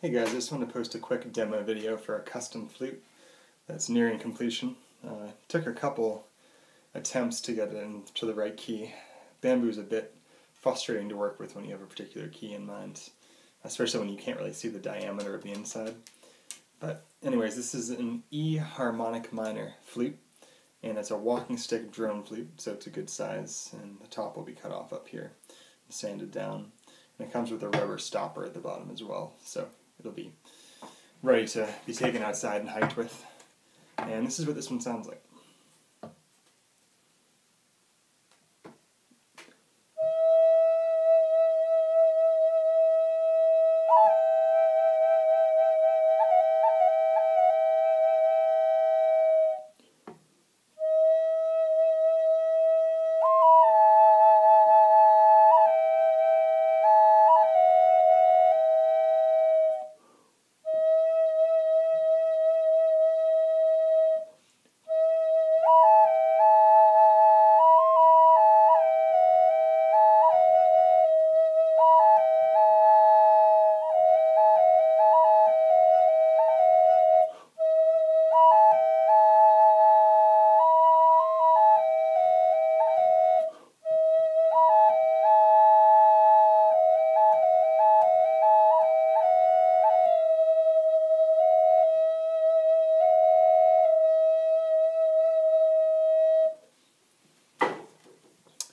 Hey guys, I just want to post a quick demo video for a custom flute that's nearing completion. Uh, took a couple attempts to get it into the right key. Bamboo is a bit frustrating to work with when you have a particular key in mind, especially when you can't really see the diameter of the inside. But anyways, this is an E harmonic minor flute, and it's a walking stick drone flute, so it's a good size, and the top will be cut off up here and sanded down. And it comes with a rubber stopper at the bottom as well, so it'll be ready to be taken outside and hiked with. And this is what this one sounds like.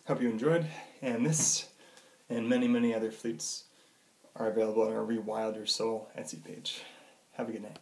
Hope you enjoyed, and this and many, many other flutes are available on our Rewild Your Soul Etsy page. Have a good night.